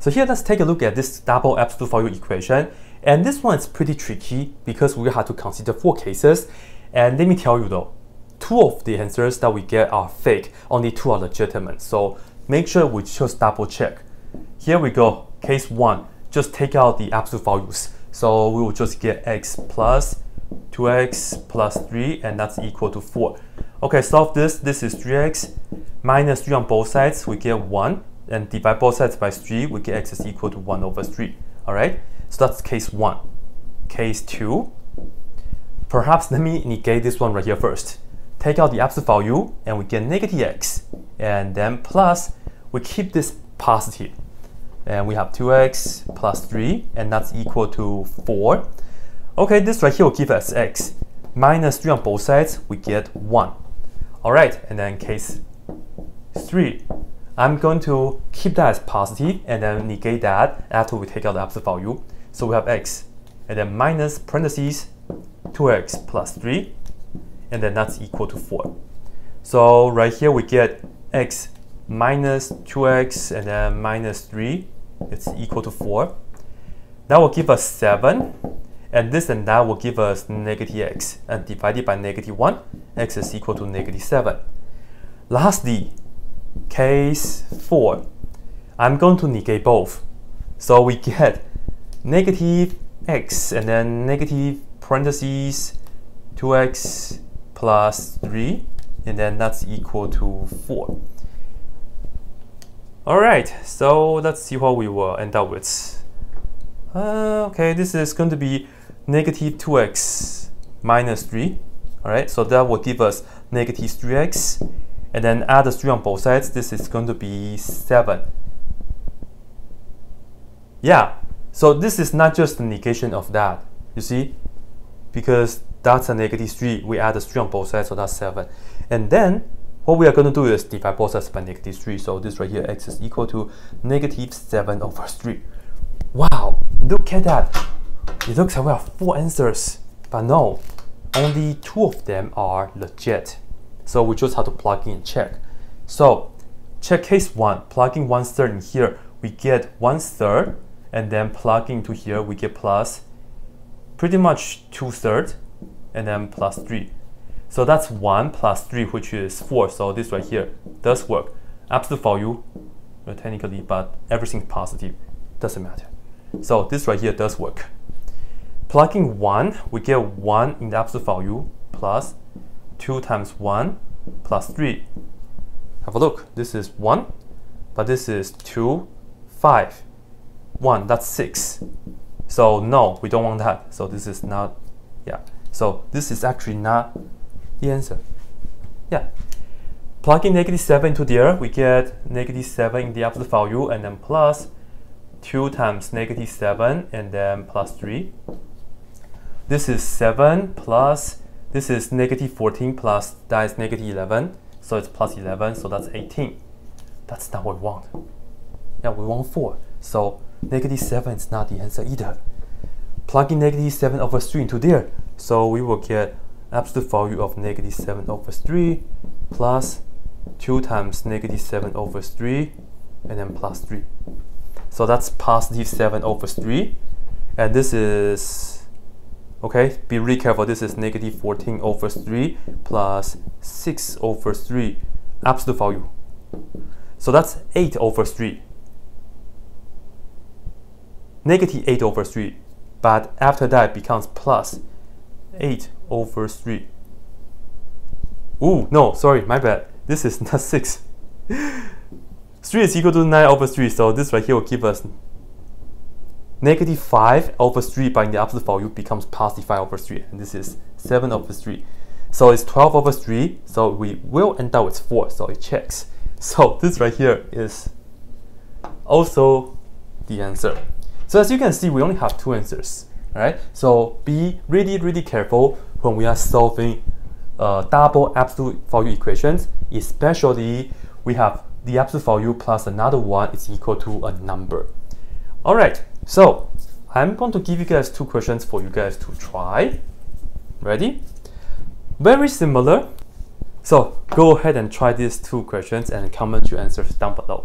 So here let's take a look at this double absolute value equation. And this one is pretty tricky because we have to consider four cases. And let me tell you though, two of the answers that we get are fake, only two are legitimate. So make sure we just double check. Here we go, case one, just take out the absolute values. So we will just get x plus 2x plus 3 and that's equal to 4. Okay, solve this. This is 3x minus 3 on both sides. We get 1 and divide both sides by 3. We get x is equal to 1 over 3. Alright, so that's case 1. Case 2. Perhaps let me negate this one right here first. Take out the absolute value and we get negative x. And then plus, we keep this positive. And we have 2x plus 3 and that's equal to 4. Okay, this right here will give us x. Minus 3 on both sides, we get 1. Alright, and then case 3. I'm going to keep that as positive and then negate that after we take out the absolute value. So we have x and then minus parentheses 2x plus 3 and then that's equal to 4. So right here we get x minus 2x and then minus 3 it's equal to 4. That will give us 7 and this and that will give us negative x and divided by negative 1 x is equal to negative 7. Lastly, case 4, I'm going to negate both. So we get negative x and then negative parentheses 2x plus 3 and then that's equal to 4. Alright, so let's see what we will end up with. Uh, okay, this is going to be negative 2x minus 3. Alright, so that will give us negative 3x. And then add the 3 on both sides, this is going to be 7. Yeah, so this is not just the negation of that, you see? Because that's a negative 3, we add the 3 on both sides, so that's 7. And then, what we are going to do is divide both sides by negative 3, so this right here, x is equal to negative 7 over 3. Wow, look at that! It looks like we have four answers, but no, only two of them are legit. So we just have to plug in and check. So check case one, plugging one third in here, we get one third, and then plugging into here, we get plus pretty much two thirds, and then plus three. So that's one plus three, which is four. So this right here does work. Absolute value, uh, technically, but everything positive, doesn't matter. So this right here does work. Plugging 1, we get 1 in the absolute value plus 2 times 1 plus 3. Have a look. This is 1, but this is 2, 5. 1, that's 6. So no, we don't want that. So this is not, yeah. So this is actually not the answer. Yeah. Plugging negative 7 into there, we get negative 7 in the absolute value and then plus 2 times negative 7 and then plus 3 this is 7 plus, this is negative 14 plus, that is negative 11. So it's plus 11, so that's 18. That's not what we want. Yeah, we want 4. So negative 7 is not the answer either. Plugging negative 7 over 3 into there. So we will get absolute value of negative 7 over 3 plus 2 times negative 7 over 3 and then plus 3. So that's positive 7 over 3. And this is Okay, be really careful. This is negative 14 over 3 plus 6 over 3 absolute value. So that's 8 over 3. Negative 8 over 3. But after that, becomes plus 8 over 3. Ooh, no, sorry, my bad. This is not 6. 3 is equal to 9 over 3, so this right here will give us Negative 5 over 3 by the absolute value becomes positive 5 over 3, and this is 7 over 3. So it's 12 over 3, so we will end up with 4, so it checks. So this right here is also the answer. So as you can see, we only have two answers, All right. So be really, really careful when we are solving uh, double absolute value equations, especially we have the absolute value plus another one is equal to a number. All right, so I'm going to give you guys two questions for you guys to try. Ready? Very similar. So go ahead and try these two questions and comment your answers down below.